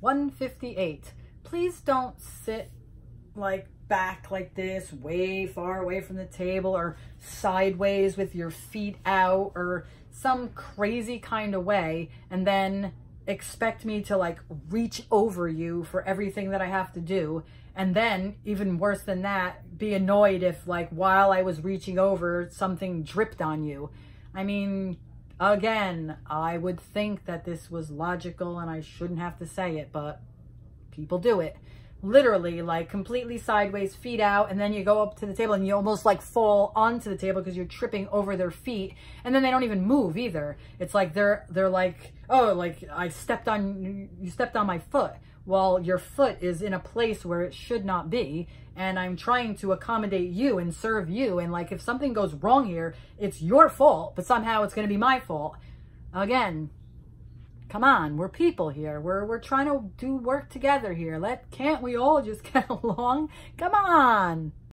158. Please don't sit like back like this, way far away from the table or sideways with your feet out or some crazy kind of way and then expect me to like reach over you for everything that I have to do. And then even worse than that, be annoyed if like while I was reaching over, something dripped on you. I mean, again, I would think that this was logical and I shouldn't have to say it, but people do it literally like completely sideways, feet out, and then you go up to the table and you almost like fall onto the table because you're tripping over their feet, and then they don't even move either. It's like they're they're like, oh, like I stepped on you stepped on my foot. While your foot is in a place where it should not be, and I'm trying to accommodate you and serve you, and like if something goes wrong here, it's your fault, but somehow it's going to be my fault. Again, Come on, we're people here. We're we're trying to do work together here. Let can't we all just get along? Come on.